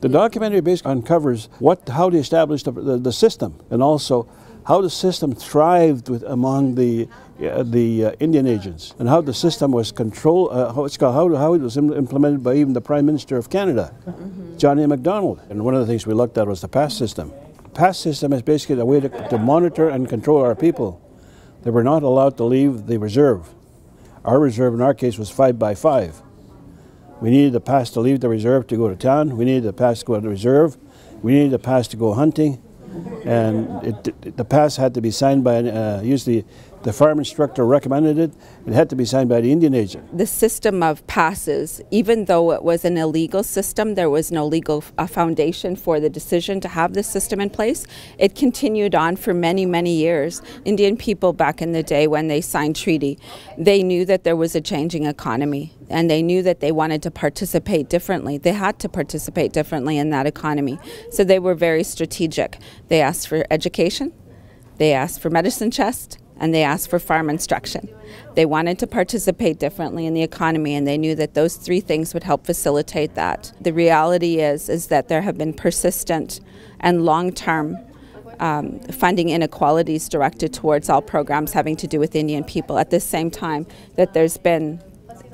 The documentary basically uncovers what, how they established the, the, the system and also how the system thrived with, among the, uh, the uh, Indian agents and how the system was controlled, uh, how, it's called, how, how it was implemented by even the Prime Minister of Canada, mm -hmm. John A. Macdonald. And one of the things we looked at was the pass system. The pass system is basically a way to, to monitor and control our people. They were not allowed to leave the reserve. Our reserve in our case was five by five. We needed the pass to leave the reserve to go to town. We needed the pass to go to the reserve. We needed the pass to go hunting. And it, the pass had to be signed by, uh, usually the farm instructor recommended it. It had to be signed by the Indian agent. The system of passes, even though it was an illegal system, there was no legal uh, foundation for the decision to have this system in place. It continued on for many, many years. Indian people back in the day when they signed treaty, they knew that there was a changing economy and they knew that they wanted to participate differently. They had to participate differently in that economy. So they were very strategic. They asked for education, they asked for medicine chest, and they asked for farm instruction. They wanted to participate differently in the economy and they knew that those three things would help facilitate that. The reality is is that there have been persistent and long-term um, funding inequalities directed towards all programs having to do with Indian people. At the same time that there's been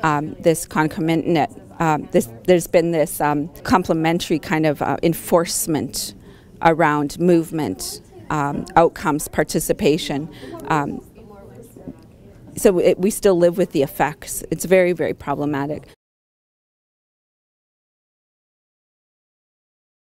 um, this concomitant, um, this, there's been this um, complementary kind of uh, enforcement around movement um, outcomes, participation. Um, so it, we still live with the effects. It's very, very problematic.